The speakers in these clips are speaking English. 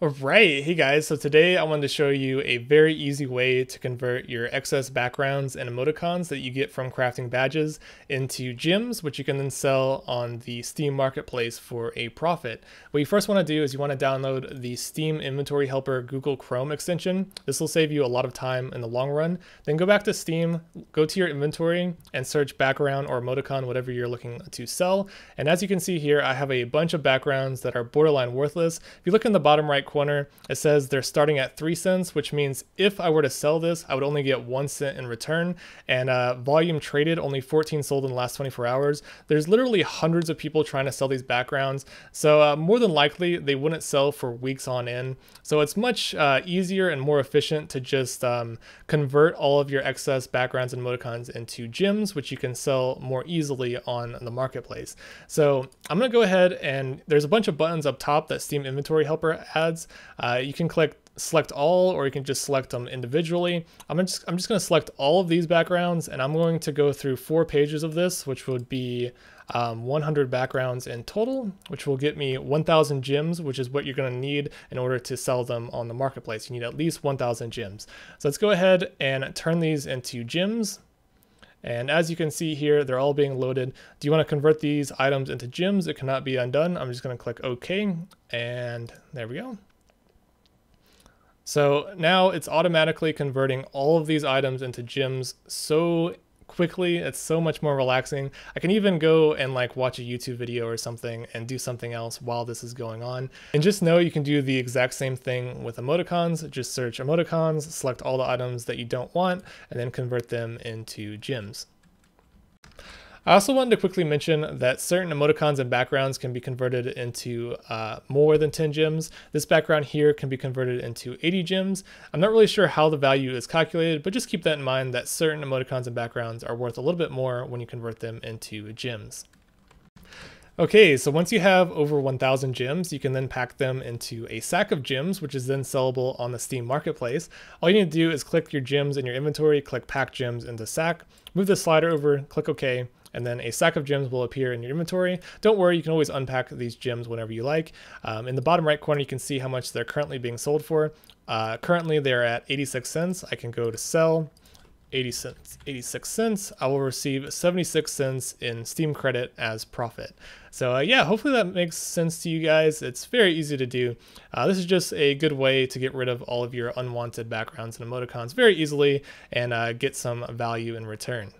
Alright, hey guys, so today I wanted to show you a very easy way to convert your excess backgrounds and emoticons that you get from crafting badges into gems, which you can then sell on the Steam Marketplace for a profit. What you first want to do is you want to download the Steam Inventory Helper Google Chrome extension. This will save you a lot of time in the long run. Then go back to Steam, go to your inventory and search background or emoticon, whatever you're looking to sell. And as you can see here, I have a bunch of backgrounds that are borderline worthless. If you look in the bottom right corner, it says they're starting at three cents, which means if I were to sell this, I would only get one cent in return. And uh, volume traded, only 14 sold in the last 24 hours. There's literally hundreds of people trying to sell these backgrounds. So uh, more than likely, they wouldn't sell for weeks on end. So it's much uh, easier and more efficient to just um, convert all of your excess backgrounds and emoticons into gems, which you can sell more easily on the marketplace. So I'm going to go ahead and there's a bunch of buttons up top that Steam Inventory Helper adds uh, you can click select all or you can just select them individually. I'm just, I'm just going to select all of these backgrounds and I'm going to go through four pages of this, which would be um, 100 backgrounds in total, which will get me 1,000 gems, which is what you're going to need in order to sell them on the marketplace. You need at least 1,000 gems. So let's go ahead and turn these into gems. And as you can see here, they're all being loaded. Do you want to convert these items into gems? It cannot be undone. I'm just going to click OK. And there we go. So now it's automatically converting all of these items into gems so quickly. It's so much more relaxing. I can even go and like watch a YouTube video or something and do something else while this is going on. And just know you can do the exact same thing with emoticons. Just search emoticons, select all the items that you don't want, and then convert them into gems. I also wanted to quickly mention that certain emoticons and backgrounds can be converted into uh, more than 10 gems. This background here can be converted into 80 gems. I'm not really sure how the value is calculated, but just keep that in mind that certain emoticons and backgrounds are worth a little bit more when you convert them into gems. Okay, so once you have over 1,000 gems, you can then pack them into a sack of gems, which is then sellable on the Steam Marketplace. All you need to do is click your gems in your inventory, click Pack Gems into Sack, move the slider over, click OK, and then a sack of gems will appear in your inventory. Don't worry, you can always unpack these gems whenever you like. Um, in the bottom right corner, you can see how much they're currently being sold for. Uh, currently, they're at 86 cents. I can go to sell, 80 cents, 86 cents. I will receive 76 cents in Steam credit as profit. So uh, yeah, hopefully that makes sense to you guys. It's very easy to do. Uh, this is just a good way to get rid of all of your unwanted backgrounds and emoticons very easily and uh, get some value in return.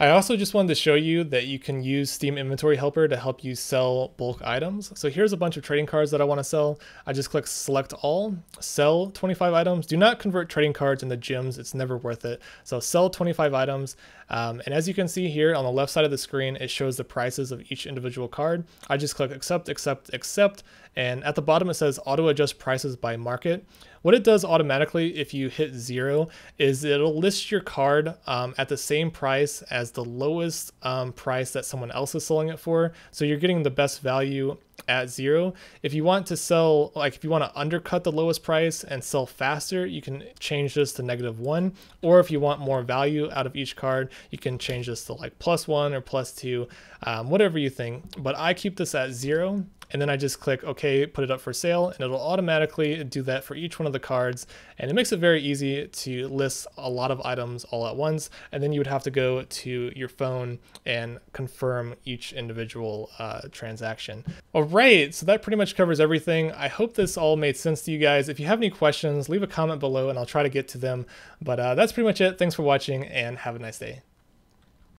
I also just wanted to show you that you can use Steam Inventory Helper to help you sell bulk items. So here's a bunch of trading cards that I want to sell. I just click select all, sell 25 items. Do not convert trading cards into gems. It's never worth it. So sell 25 items. Um, and as you can see here on the left side of the screen, it shows the prices of each individual card. I just click accept, accept, accept. And at the bottom, it says auto adjust prices by market. What it does automatically if you hit zero is it'll list your card um, at the same price as the lowest um, price that someone else is selling it for. So you're getting the best value at zero. If you want to sell, like if you want to undercut the lowest price and sell faster, you can change this to negative one. Or if you want more value out of each card, you can change this to like plus one or plus two, um, whatever you think. But I keep this at zero and then I just click OK, put it up for sale, and it'll automatically do that for each one of the cards. And it makes it very easy to list a lot of items all at once. And then you would have to go to your phone and confirm each individual uh, transaction. All right, so that pretty much covers everything. I hope this all made sense to you guys. If you have any questions, leave a comment below and I'll try to get to them. But uh, that's pretty much it. Thanks for watching and have a nice day.